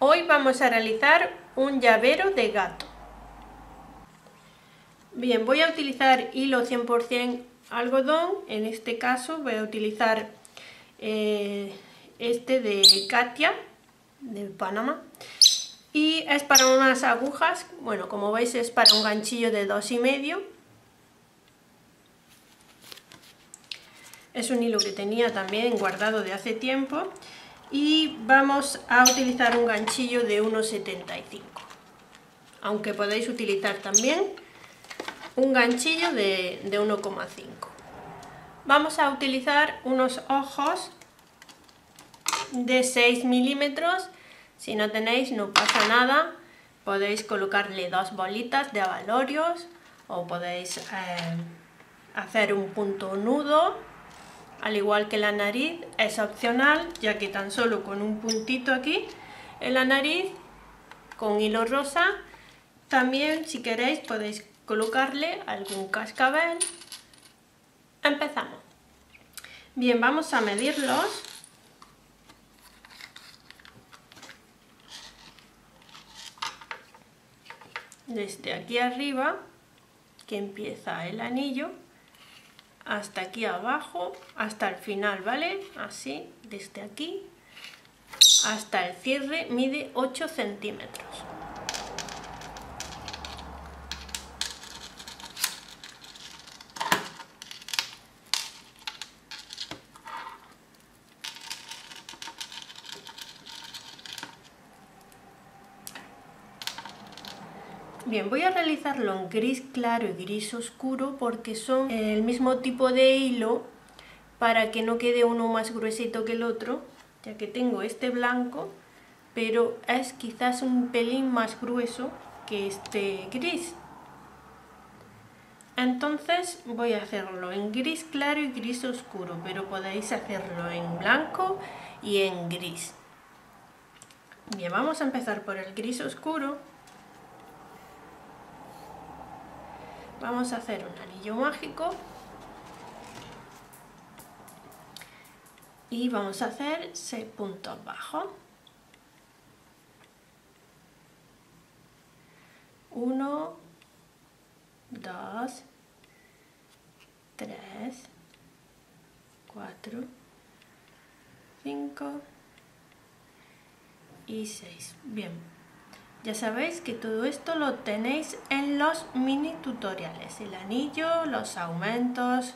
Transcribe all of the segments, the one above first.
Hoy vamos a realizar un llavero de gato. Bien, voy a utilizar hilo 100% algodón, en este caso voy a utilizar eh, este de Katia, de Panamá, y es para unas agujas, bueno, como veis es para un ganchillo de dos y medio. Es un hilo que tenía también guardado de hace tiempo y vamos a utilizar un ganchillo de 1,75 aunque podéis utilizar también un ganchillo de, de 1,5 vamos a utilizar unos ojos de 6 milímetros. Si no tenéis no pasa nada. Podéis colocarle dos bolitas de avalorios o podéis eh, hacer un punto nudo al igual que la nariz es opcional ya que tan solo con un puntito aquí en la nariz con hilo rosa. También si queréis podéis colocarle algún cascabel. Empezamos. Bien vamos a medirlos. Desde aquí arriba que empieza el anillo hasta aquí abajo, hasta el final, ¿vale? Así, desde aquí hasta el cierre mide 8 centímetros. Realizarlo en gris claro y gris oscuro porque son el mismo tipo de hilo para que no quede uno más gruesito que el otro, ya que tengo este blanco, pero es quizás un pelín más grueso que este gris. Entonces voy a hacerlo en gris claro y gris oscuro, pero podéis hacerlo en blanco y en gris. Bien, vamos a empezar por el gris oscuro vamos a hacer un anillo mágico. Y vamos a hacer 6 puntos bajos 1 2 3 4 5 y 6 bien ya sabéis que todo esto lo tenéis en los mini tutoriales, el anillo, los aumentos,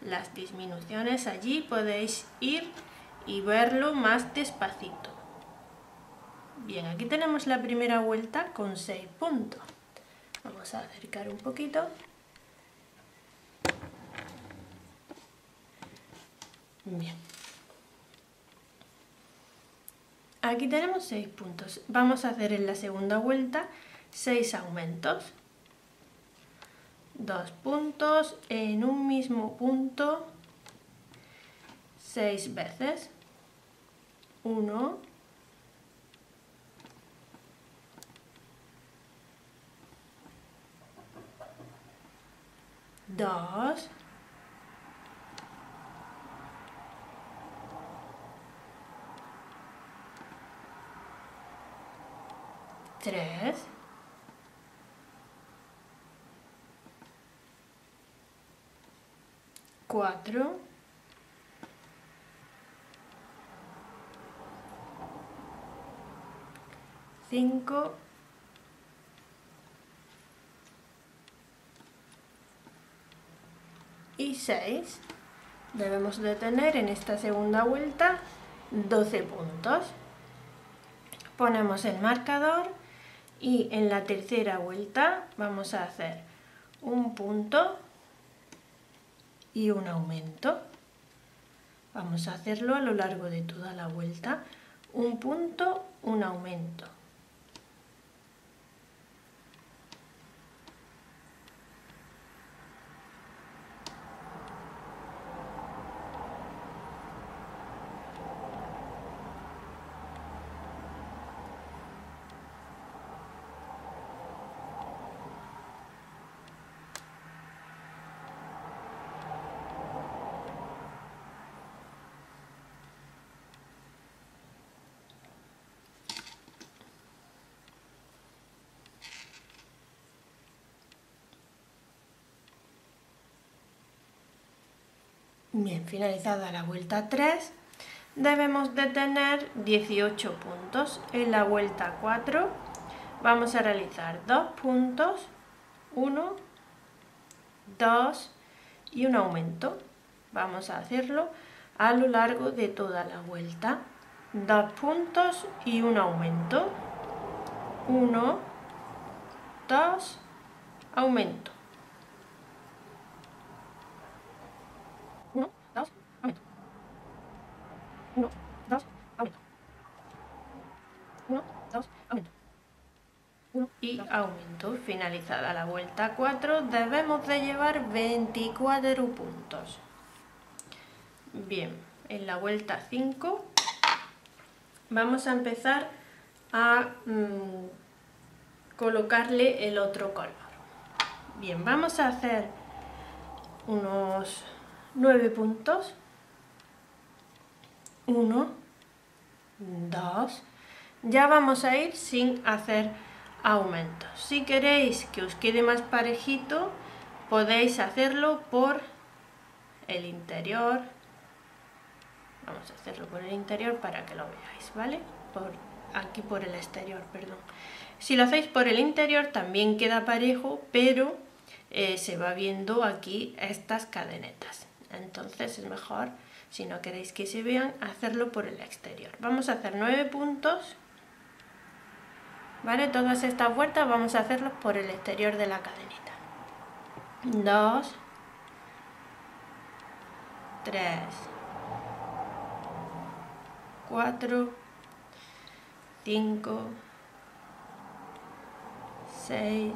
las disminuciones, allí podéis ir y verlo más despacito. Bien, aquí tenemos la primera vuelta con 6 puntos. Vamos a acercar un poquito. Bien. Aquí tenemos 6 puntos. Vamos a hacer en la segunda vuelta 6 aumentos. Dos puntos en un mismo punto 6 veces. 1, 2, 3 4 5 y 6 debemos de tener en esta segunda vuelta 12 puntos. Ponemos el marcador y en la tercera vuelta vamos a hacer un punto y un aumento. Vamos a hacerlo a lo largo de toda la vuelta. Un punto, un aumento Bien, finalizada la vuelta 3, debemos de tener 18 puntos. En la vuelta 4 vamos a realizar dos puntos, 1, 2 y un aumento. Vamos a hacerlo a lo largo de toda la vuelta. Dos puntos y un aumento. 1, 2, aumento. 1, 2, aumento. 1, 2, aumento. 1 y aumento. Finalizada la vuelta 4 debemos de llevar 24 puntos. Bien, en la vuelta 5 vamos a empezar a mmm, colocarle el otro color. Bien, vamos a hacer unos 9 puntos 1, 2, ya vamos a ir sin hacer aumentos. Si queréis que os quede más parejito, podéis hacerlo por el interior. Vamos a hacerlo por el interior para que lo veáis, ¿vale? Por, aquí por el exterior, perdón. Si lo hacéis por el interior también queda parejo, pero eh, se va viendo aquí estas cadenetas. Entonces es mejor si no queréis que se vean, hacerlo por el exterior. Vamos a hacer 9 puntos. ¿Vale? Todas estas vueltas vamos a hacerlos por el exterior de la cadenita. 2, 3, 4, 5, 6,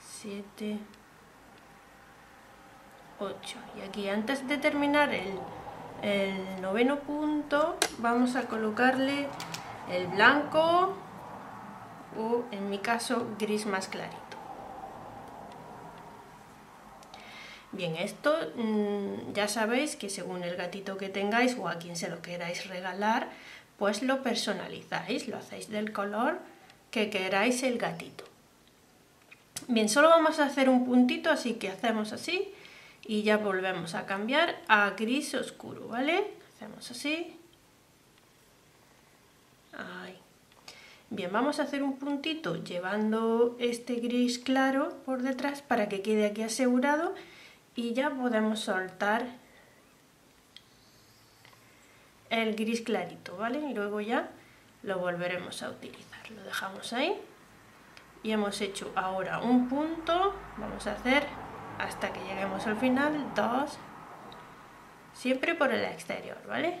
7, 8 y aquí antes de terminar el noveno punto vamos a colocarle el blanco o en mi caso gris más clarito Bien, esto mm, ya sabéis que según el gatito que tengáis o a quien se lo queráis regalar, pues lo personalizáis, lo hacéis del color que queráis el gatito. Bien, solo vamos a hacer un puntito, así que hacemos así y ya volvemos a cambiar a gris oscuro, ¿vale? Hacemos así. Ahí. Bien, vamos a hacer un puntito llevando este gris claro por detrás para que quede aquí asegurado y ya podemos soltar el gris clarito, ¿vale? Y luego ya lo volveremos a utilizar. Lo dejamos ahí y hemos hecho ahora un punto, vamos a hacer hasta que lleguemos al final, dos, siempre por el exterior, ¿vale?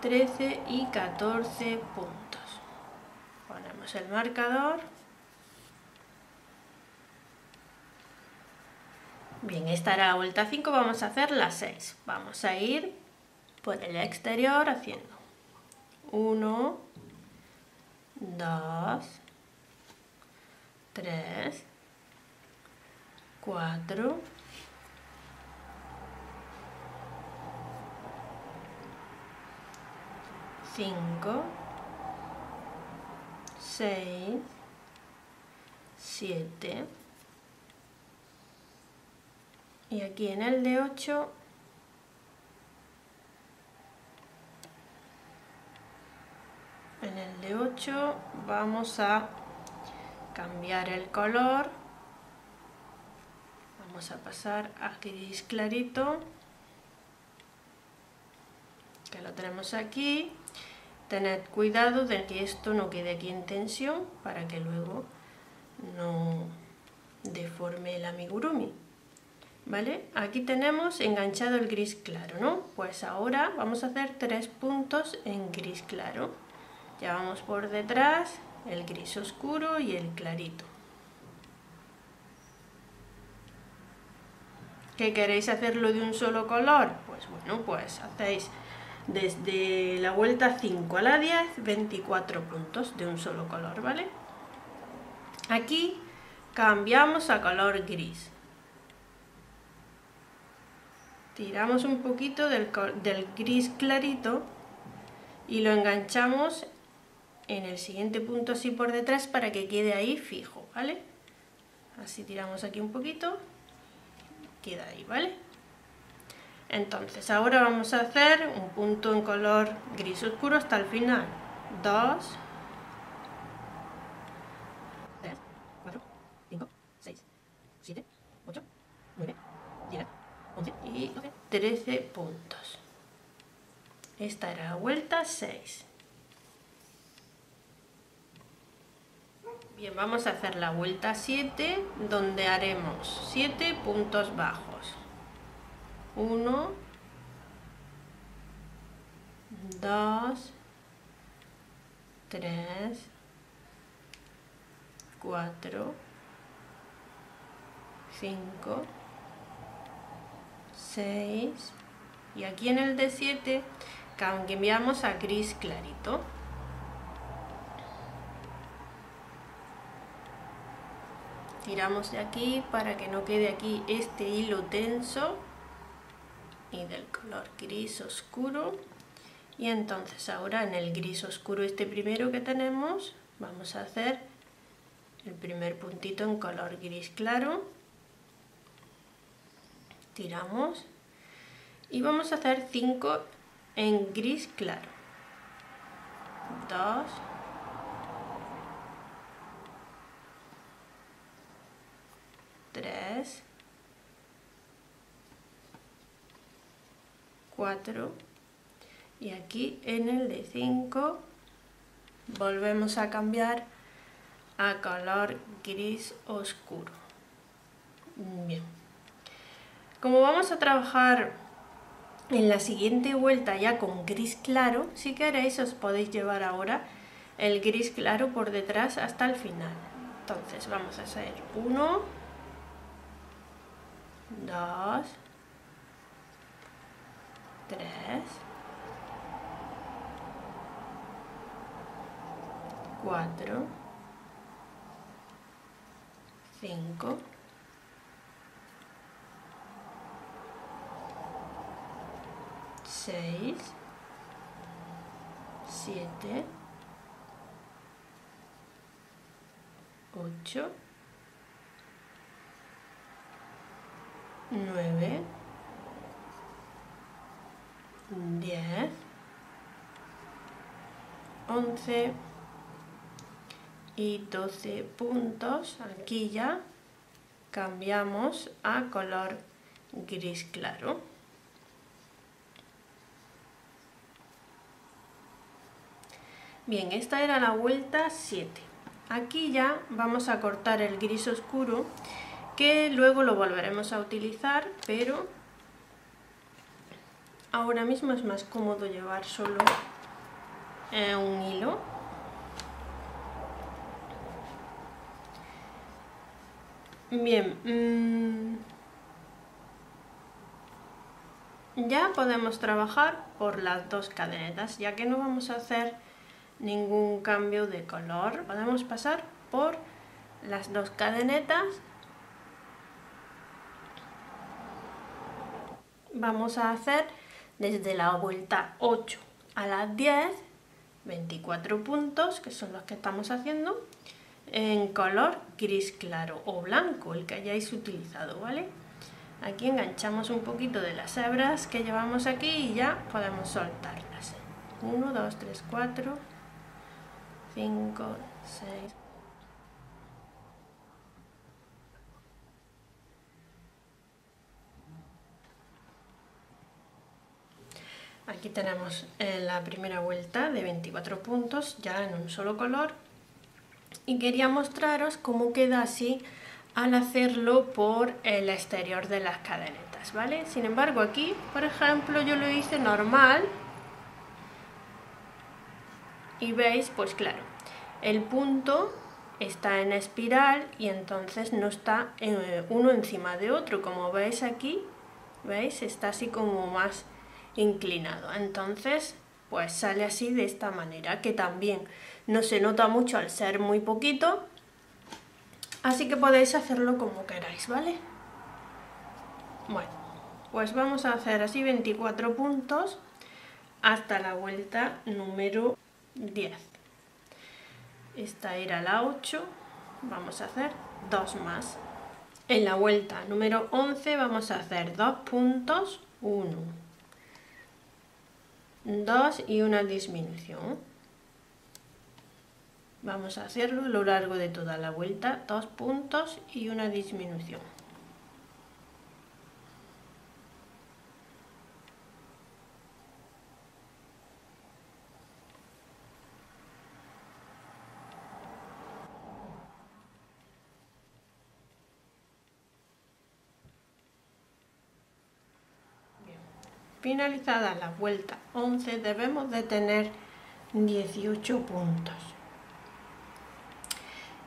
13 y 14 puntos. Ponemos el marcador. Bien, esta era la vuelta 5, vamos a hacer la 6. Vamos a ir por el exterior haciendo 1, 2, 3, 4, 5, 6, 7 y aquí en el de 8 en el de 8 vamos a cambiar el color. Vamos a pasar a gris clarito que lo tenemos aquí tened cuidado de que esto no quede aquí en tensión para que luego no deforme el amigurumi ¿vale? aquí tenemos enganchado el gris claro ¿no? pues ahora vamos a hacer tres puntos en gris claro ya vamos por detrás el gris oscuro y el clarito. ¿Que queréis hacerlo de un solo color? Pues bueno, pues hacéis desde la vuelta 5 a la 10, 24 puntos de un solo color, ¿vale? Aquí cambiamos a color gris. Tiramos un poquito del, del gris clarito y lo enganchamos en el siguiente punto así por detrás para que quede ahí fijo, ¿vale? Así tiramos aquí un poquito, queda ahí, ¿vale? Entonces ahora vamos a hacer un punto en color gris oscuro hasta el final. 2, 3, 4, 5, 6, 7, 8, 9, 10, 11 y 12, 13 puntos. Esta era la vuelta 6. Bien, vamos a hacer la vuelta 7, donde haremos 7 puntos bajos. 1, 2, 3, 4, 5, 6 y aquí en el de 7 cambiamos a gris clarito. Tiramos de aquí para que no quede aquí este hilo tenso y del color gris oscuro. Y entonces ahora en el gris oscuro este primero que tenemos vamos a hacer el primer puntito en color gris claro. Tiramos y vamos a hacer 5 en gris claro. 2, 3, 4 y aquí en el de 5 volvemos a cambiar a color gris oscuro. Bien. Como vamos a trabajar en la siguiente vuelta ya con gris claro, si queréis os podéis llevar ahora el gris claro por detrás hasta el final. Entonces vamos a hacer 1, 2, 3, 4, 5, 6, 7, 8, 9, 10, 11 y 12 puntos. Aquí ya cambiamos a color gris claro. Bien, esta era la vuelta 7. Aquí ya vamos a cortar el gris oscuro, que luego lo volveremos a utilizar, pero ahora mismo es más cómodo llevar solo eh, un hilo. Bien, mm, ya podemos trabajar por las dos cadenetas, ya que no vamos a hacer ningún cambio de color. Podemos pasar por las dos cadenetas. Vamos a hacer desde la vuelta 8 a las 10, 24 puntos, que son los que estamos haciendo, en color gris claro o blanco, el que hayáis utilizado, ¿vale? Aquí enganchamos un poquito de las hebras que llevamos aquí y ya podemos soltarlas. 1, 2, 3, 4, 5, 6. Aquí tenemos eh, la primera vuelta de 24 puntos ya en un solo color y quería mostraros cómo queda así al hacerlo por el exterior de las cadenetas, ¿vale? Sin embargo aquí, por ejemplo, yo lo hice normal y veis, pues claro, el punto está en espiral y entonces no está eh, uno encima de otro. Como veis aquí, ¿veis? Está así como más inclinado. Entonces, pues sale así de esta manera, que también no se nota mucho al ser muy poquito. Así que podéis hacerlo como queráis, ¿vale? Bueno, pues vamos a hacer así 24 puntos hasta la vuelta número 10 esta era la 8 vamos a hacer dos más en la vuelta número 11 vamos a hacer dos puntos 1 2 y una disminución. Vamos a hacerlo a lo largo de toda la vuelta dos puntos y una disminución Finalizada la vuelta 11 debemos de tener 18 puntos.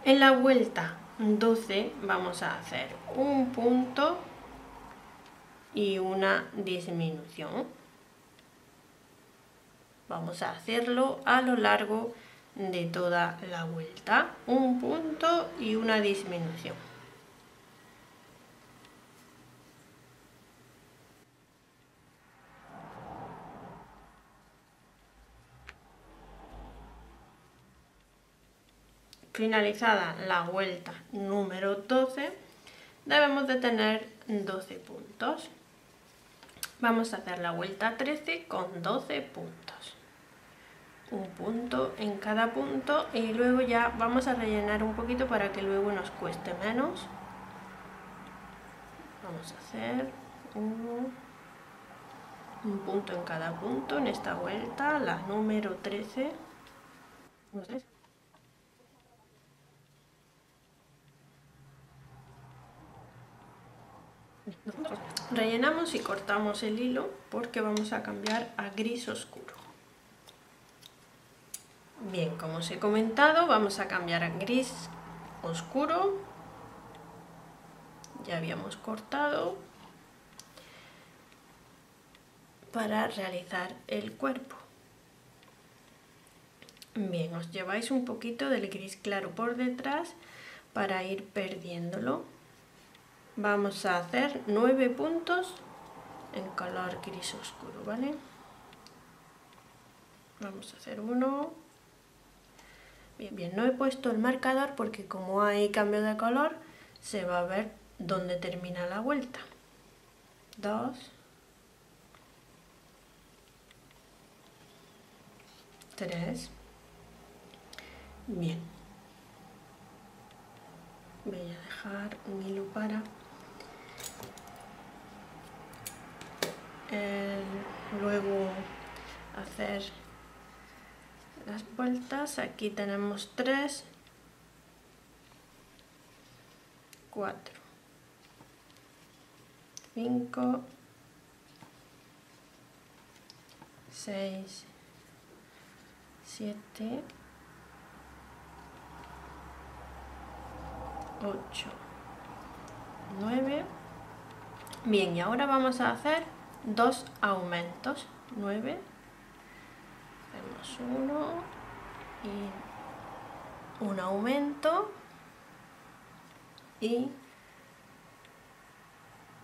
En la vuelta 12 vamos a hacer un punto y una disminución. Vamos a hacerlo a lo largo de toda la vuelta. Un punto y una disminución. Finalizada la vuelta número 12 debemos de tener 12 puntos. Vamos a hacer la vuelta 13 con 12 puntos. Un punto en cada punto y luego ya vamos a rellenar un poquito para que luego nos cueste menos. Vamos a hacer un punto en cada punto en esta vuelta la número 13 Rellenamos y cortamos el hilo porque vamos a cambiar a gris oscuro. Bien, como os he comentado, vamos a cambiar a gris oscuro. Ya habíamos cortado para realizar el cuerpo. Bien, os lleváis un poquito del gris claro por detrás para ir perdiéndolo vamos a hacer nueve puntos en color gris oscuro, ¿vale? Vamos a hacer uno. Bien, bien, no he puesto el marcador porque como hay cambio de color, se va a ver dónde termina la vuelta. Dos. Tres. Bien. Voy a dejar un hilo para luego hacer las vueltas. Aquí tenemos 3 4 5 6 7 8 9 bien y ahora vamos a hacer dos aumentos 9 hacemos uno y un aumento y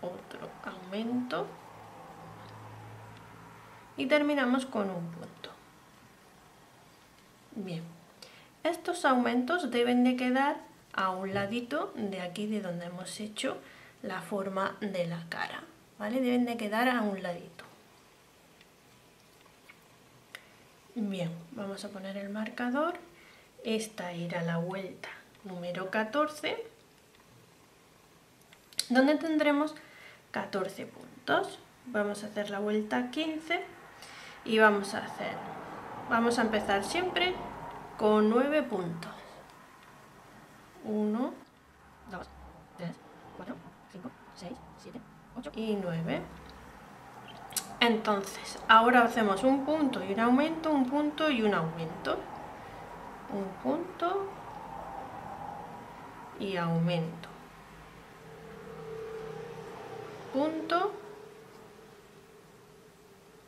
otro aumento. Y terminamos con un punto. Bien. Estos aumentos deben de quedar a un ladito de aquí de donde hemos hecho la forma de la cara ¿vale? Deben de quedar a un ladito. Bien, vamos a poner el marcador. Esta era la vuelta número 14, donde tendremos 14 puntos. Vamos a hacer la vuelta 15 y vamos a hacer, vamos a empezar siempre con 9 puntos. 1, 2, 3, 4, 5, 6, 7, y 9 entonces ahora hacemos un punto y un aumento un punto y un aumento. Un punto y aumento. Punto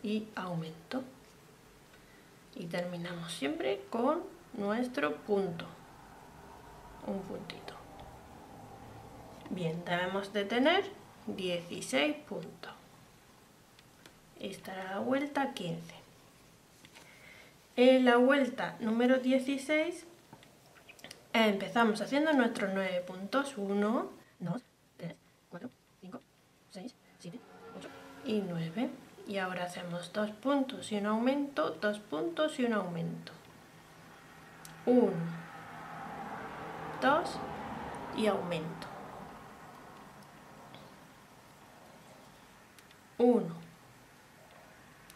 y aumento. Y terminamos siempre con nuestro punto. Un puntito. Bien debemos de tener 16 puntos esta era la vuelta 15 en la vuelta número 16 empezamos haciendo nuestros 9 puntos 1 2 3 4 5 6 7 8 y 9 y ahora hacemos dos puntos y un aumento, dos puntos y un aumento. 1, 2 y aumento. 1,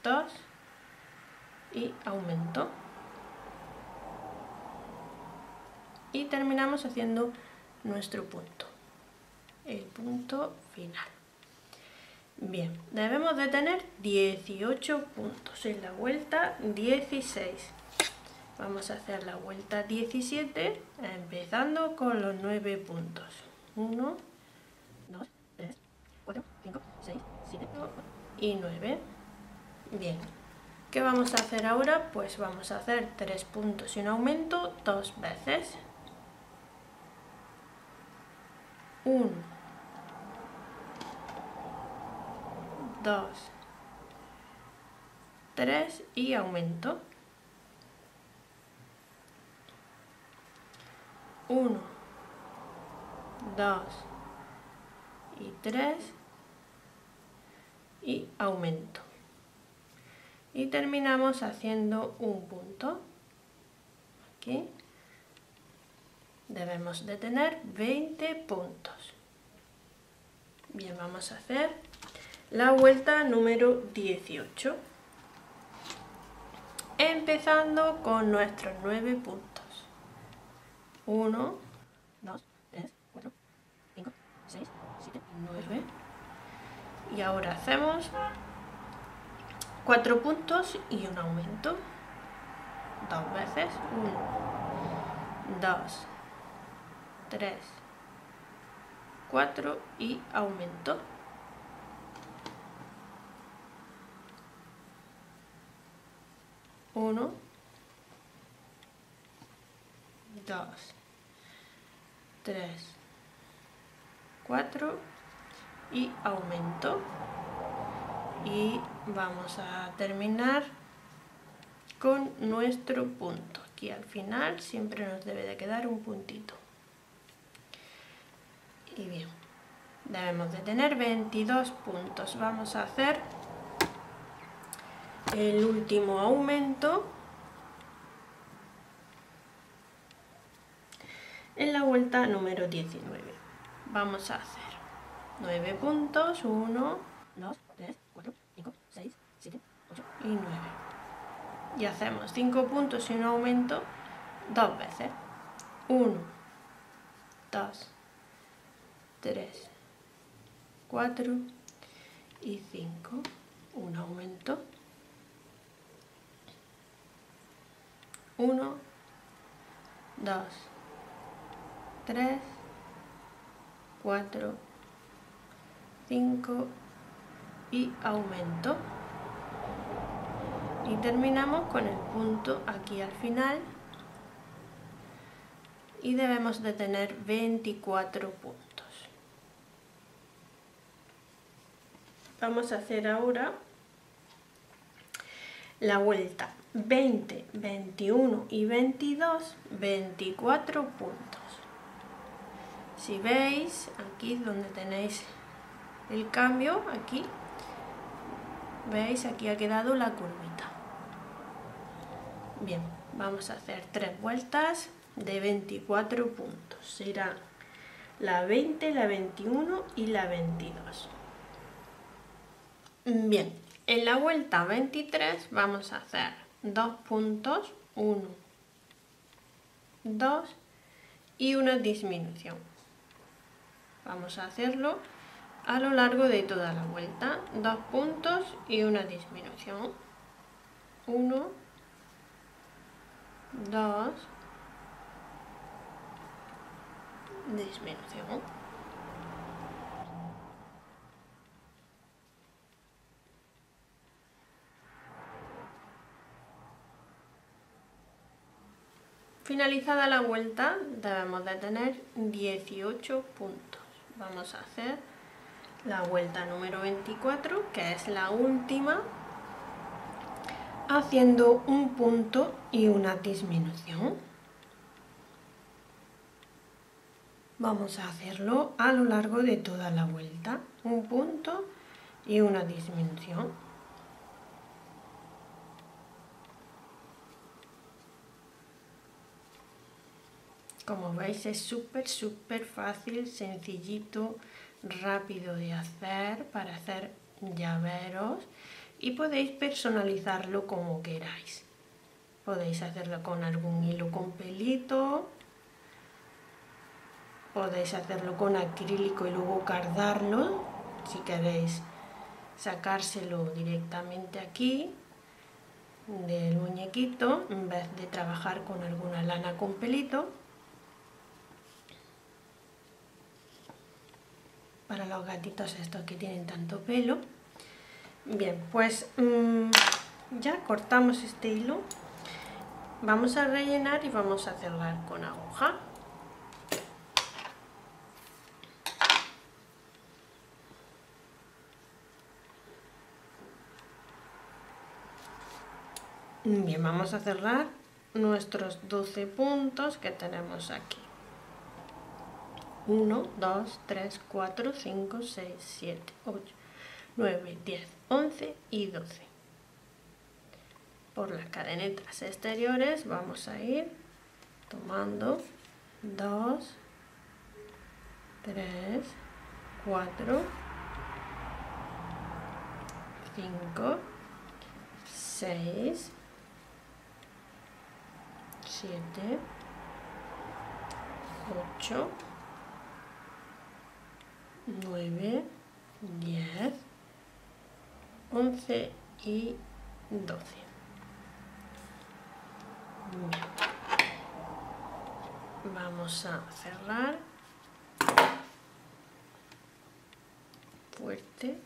2 y aumento. Y terminamos haciendo nuestro punto, el punto final. Bien, debemos de tener 18 puntos en la vuelta 16. Vamos a hacer la vuelta 17 empezando con los 9 puntos. 1, 2, 3, 4, 5, 6, 7 y 9. Bien, ¿qué vamos a hacer ahora? Pues vamos a hacer 3 puntos y un aumento dos veces. 1, 2, 3 y aumento. 1, 2 y 3 y aumento. Y terminamos haciendo un punto. Aquí debemos de tener 20 puntos. Bien, vamos a hacer la vuelta número 18. Empezando con nuestros 9 puntos. 1, 2, 3, 4, 5, 6, 7, 9. Y ahora hacemos 4 puntos y un aumento. Dos veces. 1, 2, 3, 4 y aumento. 1, 2, 3, 4 y aumento. Y vamos a terminar con nuestro punto. Aquí al final siempre nos debe de quedar un puntito. Y bien, debemos de tener 22 puntos. Vamos a hacer el último aumento en la vuelta número 19 vamos a hacer 9 puntos 1 2 3 4 5 6 7 8 y 9 y hacemos 5 puntos y un aumento dos veces. 1 2 3 4 y 5 un aumento. 1, 2, 3, 4, 5 y aumento. Y terminamos con el punto aquí al final y debemos de tener 24 puntos. Vamos a hacer ahora la vuelta 20, 21 y 22, 24 puntos. Si veis, aquí donde tenéis el cambio, aquí, veis, aquí ha quedado la curvita. Bien, vamos a hacer tres vueltas de 24 puntos. Será la 20, la 21 y la 22. Bien, en la vuelta 23 vamos a hacer dos puntos, uno, dos y una disminución. Vamos a hacerlo a lo largo de toda la vuelta. Dos puntos y una disminución. Uno, dos disminución. Finalizada la vuelta debemos de tener 18 puntos. Vamos a hacer la vuelta número 24, que es la última, haciendo un punto y una disminución. Vamos a hacerlo a lo largo de toda la vuelta, un punto y una disminución. Como veis es súper, súper fácil, sencillito, rápido de hacer para hacer llaveros y podéis personalizarlo como queráis. Podéis hacerlo con algún hilo con pelito, podéis hacerlo con acrílico y luego cardarlo, si queréis sacárselo directamente aquí del muñequito en vez de trabajar con alguna lana con pelito para los gatitos estos que tienen tanto pelo. Bien, pues mm, ya cortamos este hilo. Vamos a rellenar y vamos a cerrar con aguja. Bien, vamos a cerrar nuestros 12 puntos que tenemos aquí. 1, 2, 3, 4, 5, 6, 7, 8, 9, 10, 11 y 12. Por las cadenetas exteriores vamos a ir tomando 2, 3, 4, 5, 6, 7, 8, 9, 10, 11 y 12. Vamos a cerrar fuerte.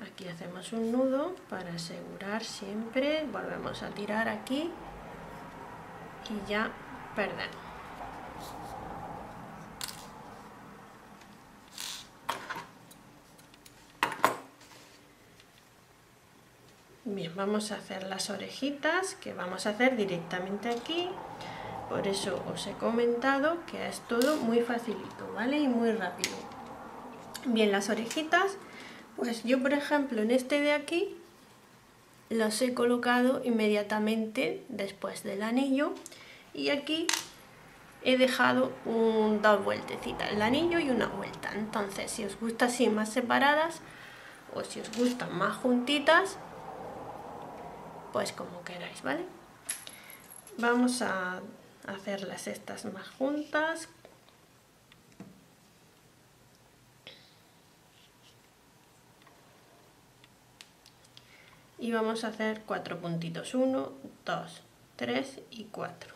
Aquí hacemos un nudo para asegurar siempre. Volvemos a tirar aquí y ya perdemos. Bien, vamos a hacer las orejitas que vamos a hacer directamente aquí. Por eso os he comentado que es todo muy facilito, ¿vale? Y muy rápido. Bien, las orejitas, pues yo por ejemplo en este de aquí los he colocado inmediatamente después del anillo y aquí he dejado un, dos vueltecitas, el anillo y una vuelta. Entonces, si os gusta así más separadas o si os gustan más juntitas, pues como queráis, ¿vale? Vamos a hacerlas estas más juntas. Y vamos a hacer cuatro puntitos, uno, dos, tres y cuatro.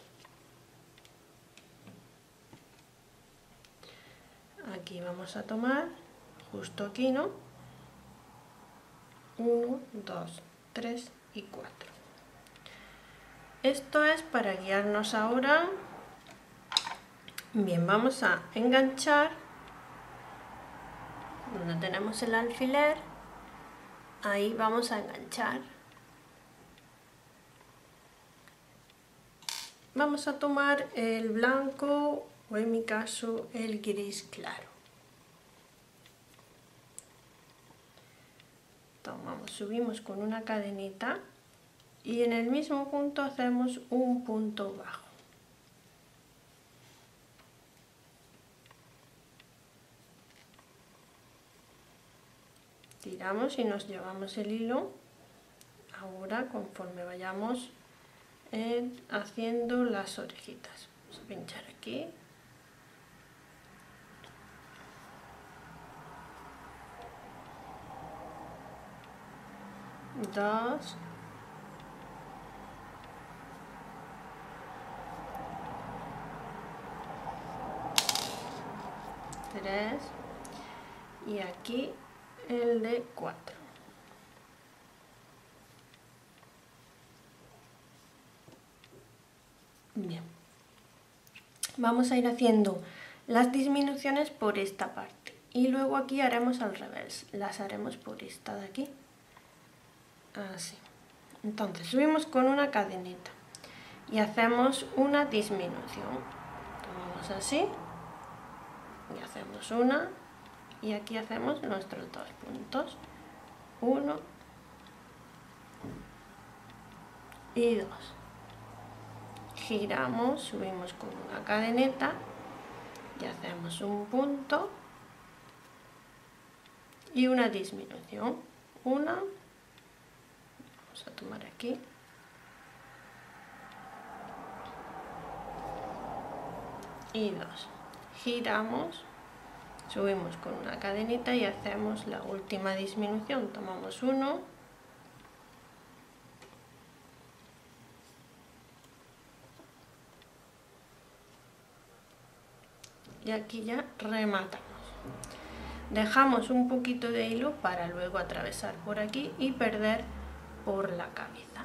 Aquí vamos a tomar, justo aquí, ¿no? Uno, dos, tres y 4. Esto es para guiarnos ahora. Bien, vamos a enganchar donde tenemos el alfiler. Ahí vamos a enganchar. Vamos a tomar el blanco o en mi caso el gris claro. Tomamos, subimos con una cadenita y en el mismo punto hacemos un punto bajo. Tiramos y nos llevamos el hilo ahora conforme vayamos haciendo las orejitas. Vamos a pinchar aquí dos. 3 y aquí el de 4 bien. Vamos a ir haciendo las disminuciones por esta parte. Y luego aquí haremos al revés. Las haremos por esta de aquí así entonces subimos con una cadenita y hacemos una disminución. Tomamos así y hacemos una y aquí hacemos nuestros dos puntos. Uno y dos. Giramos subimos con una cadeneta y hacemos un punto y una disminución. Una vamos a tomar aquí. Y dos. Giramos subimos con una cadenita y hacemos la última disminución. Tomamos uno. Y aquí ya rematamos. Dejamos un poquito de hilo para luego atravesar por aquí y perder por la cabeza.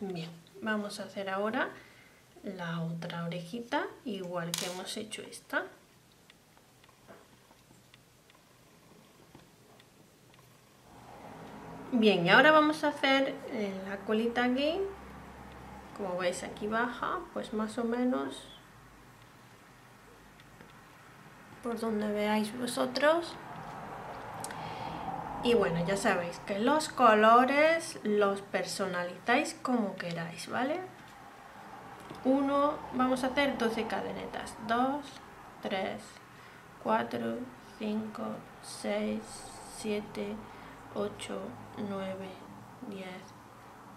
Bien vamos a hacer ahora la otra orejita igual que hemos hecho esta. Bien, y ahora vamos a hacer eh, la colita aquí, como veis aquí baja, pues más o menos por donde veáis vosotros. Y bueno, ya sabéis que los colores los personalizáis como queráis, ¿vale? Uno, vamos a hacer 12 cadenetas. 2, 3, 4, 5, 6, 7, 8, 9, 10,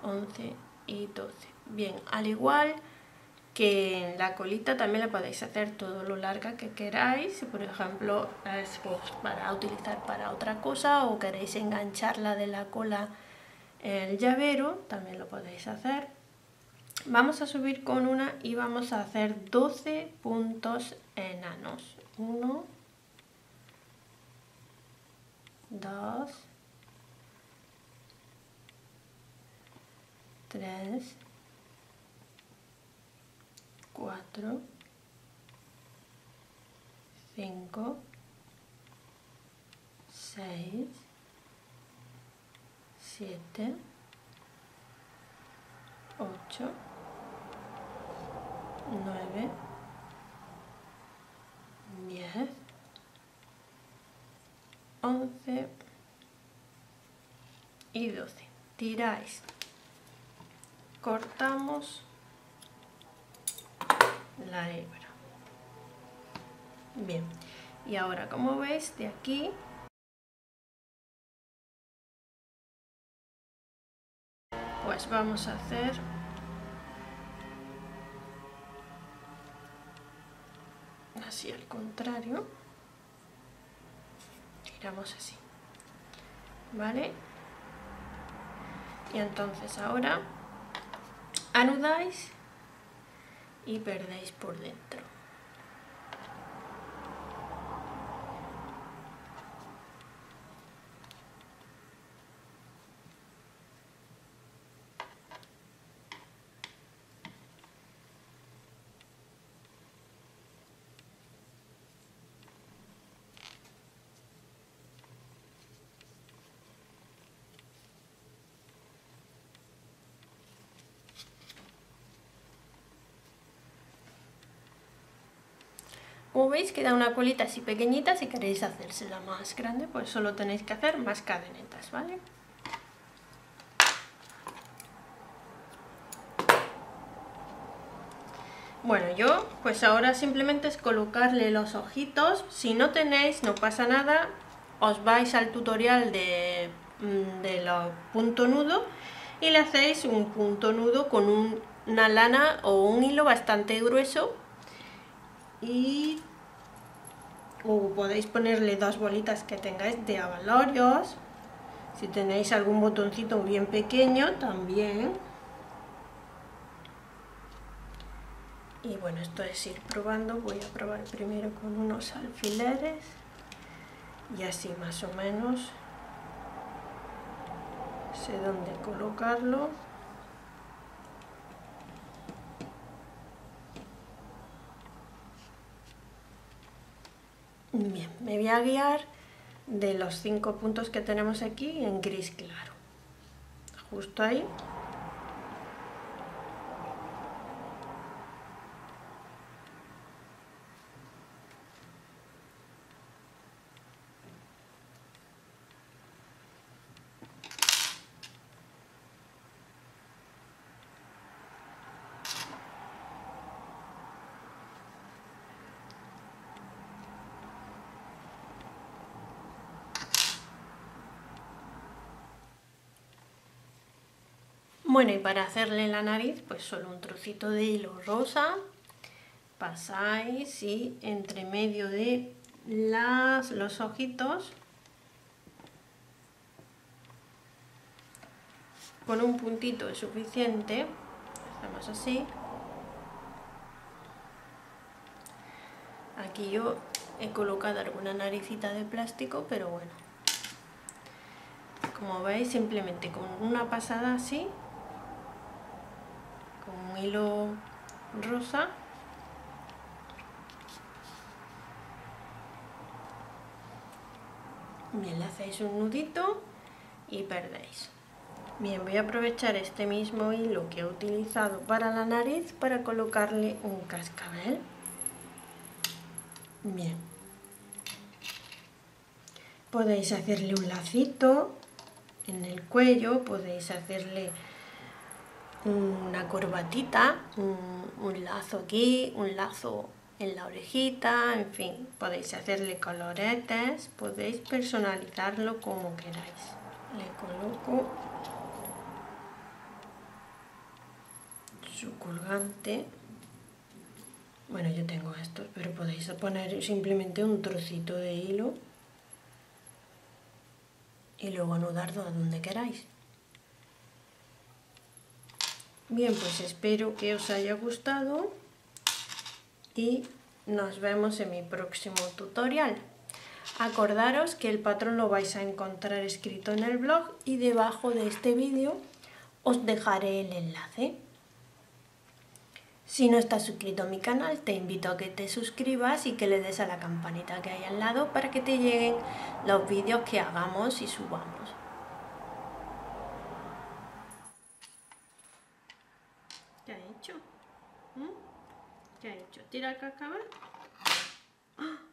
11 y 12. Bien, al igual que la colita también la podéis hacer todo lo larga que queráis, si por ejemplo es pues, para utilizar para otra cosa o queréis engancharla de la cola el llavero, también lo podéis hacer. Vamos a subir con una y vamos a hacer 12 puntos enanos. 1, 2, 3, 4, 5, 6, 7, 8, 9, 10, 11 y 12. Tiráis cortamos la hebra bien. Y ahora como veis de aquí pues vamos a hacer así al contrario. Tiramos así. Vale y entonces ahora anudáis y perdéis por dentro. Como veis queda una colita así pequeñita, si queréis hacérsela más grande pues solo tenéis que hacer más cadenetas, ¿vale? Bueno, yo pues ahora simplemente es colocarle los ojitos, si no tenéis no pasa nada, os vais al tutorial de, mm, de los punto nudo y le hacéis un punto nudo con una lana o un hilo bastante grueso y o podéis ponerle dos bolitas que tengáis de abalorios. Si tenéis algún botoncito bien pequeño también. Y bueno esto es ir probando. Voy a probar primero con unos alfileres y así más o menos sé dónde colocarlo bien. Me voy a guiar de los cinco puntos que tenemos aquí en gris claro. Justo ahí Bueno, y para hacerle la nariz, pues solo un trocito de hilo rosa. Pasáis y entre medio de las, los ojitos con un puntito es suficiente. Hacemos así. Aquí yo he colocado alguna naricita de plástico, pero bueno. Como veis, simplemente con una pasada así un hilo rosa. Bien le hacéis un nudito y perdéis. Bien voy a aprovechar este mismo hilo que he utilizado para la nariz para colocarle un cascabel. Bien. Podéis hacerle un lacito en el cuello podéis hacerle una corbatita, un, lazo aquí, un lazo en la orejita, en fin, podéis hacerle coloretes, podéis personalizarlo como queráis. Le coloco su colgante. Bueno, yo tengo estos, pero podéis poner simplemente un trocito de hilo y luego anudar donde queráis. Bien, pues espero que os haya gustado y nos vemos en mi próximo tutorial. Acordaros que el patrón lo vais a encontrar escrito en el blog y debajo de este vídeo os dejaré el enlace. Si no estás suscrito a mi canal, te invito a que te suscribas y que le des a la campanita que hay al lado para que te lleguen los vídeos que hagamos y subamos. ¿Qué ha hecho? ¿Mm?